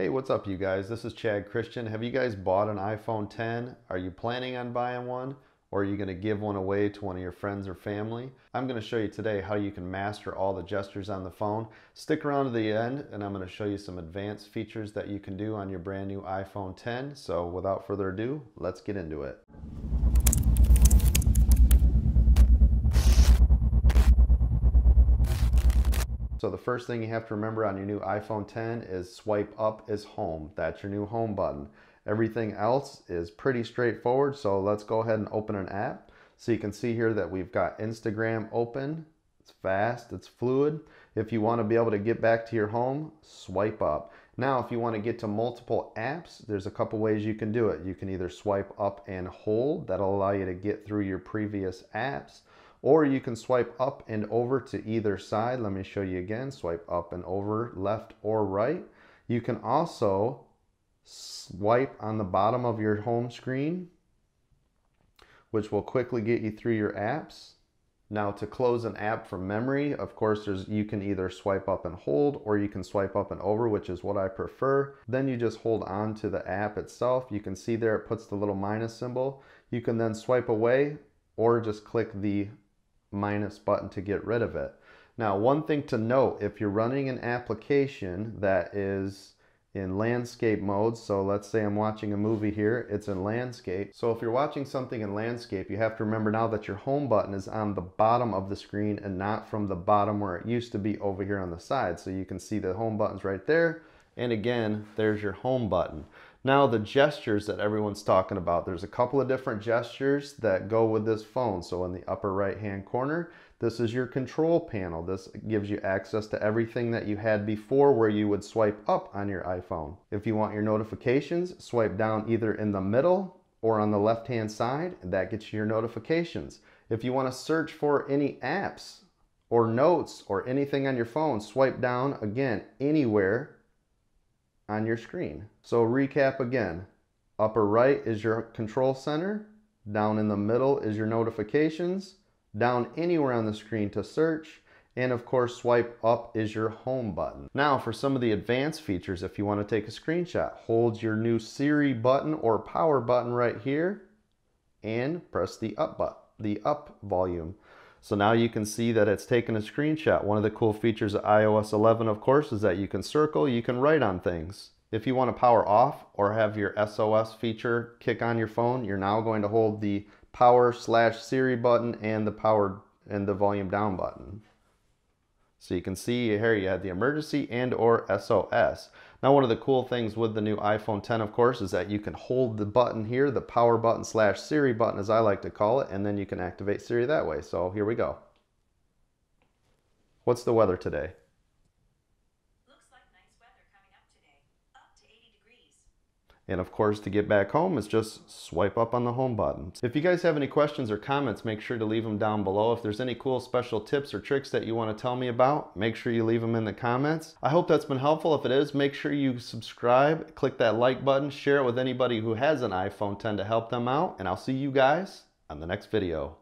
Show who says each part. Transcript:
Speaker 1: Hey, what's up you guys? This is Chad Christian. Have you guys bought an iPhone 10? Are you planning on buying one? Or are you gonna give one away to one of your friends or family? I'm gonna show you today how you can master all the gestures on the phone. Stick around to the end and I'm gonna show you some advanced features that you can do on your brand new iPhone 10. So without further ado, let's get into it. So the first thing you have to remember on your new iPhone 10 is swipe up is home. That's your new home button. Everything else is pretty straightforward. So let's go ahead and open an app. So you can see here that we've got Instagram open. It's fast, it's fluid. If you want to be able to get back to your home, swipe up. Now, if you want to get to multiple apps, there's a couple ways you can do it. You can either swipe up and hold. That'll allow you to get through your previous apps or you can swipe up and over to either side. Let me show you again, swipe up and over, left or right. You can also swipe on the bottom of your home screen, which will quickly get you through your apps. Now to close an app from memory, of course, there's you can either swipe up and hold or you can swipe up and over, which is what I prefer. Then you just hold on to the app itself. You can see there it puts the little minus symbol. You can then swipe away or just click the minus button to get rid of it. Now, one thing to note, if you're running an application that is in landscape mode, so let's say I'm watching a movie here, it's in landscape. So if you're watching something in landscape, you have to remember now that your home button is on the bottom of the screen and not from the bottom where it used to be over here on the side. So you can see the home button's right there. And again, there's your home button. Now the gestures that everyone's talking about, there's a couple of different gestures that go with this phone. So in the upper right hand corner, this is your control panel. This gives you access to everything that you had before where you would swipe up on your iPhone. If you want your notifications, swipe down either in the middle or on the left hand side, that gets you your notifications. If you want to search for any apps or notes or anything on your phone, swipe down again anywhere on your screen. So recap again, upper right is your control center, down in the middle is your notifications, down anywhere on the screen to search, and of course swipe up is your home button. Now for some of the advanced features, if you want to take a screenshot, hold your new Siri button or power button right here and press the up button, the up volume. So now you can see that it's taken a screenshot. One of the cool features of iOS 11, of course, is that you can circle, you can write on things. If you want to power off or have your SOS feature kick on your phone, you're now going to hold the power slash Siri button and the power and the volume down button. So you can see here you have the emergency and or SOS. Now one of the cool things with the new iPhone 10 of course is that you can hold the button here, the power button slash Siri button as I like to call it, and then you can activate Siri that way. So here we go. What's the weather today? And of course, to get back home is just swipe up on the home button. If you guys have any questions or comments, make sure to leave them down below. If there's any cool special tips or tricks that you want to tell me about, make sure you leave them in the comments. I hope that's been helpful. If it is, make sure you subscribe, click that like button, share it with anybody who has an iPhone 10 to help them out, and I'll see you guys on the next video.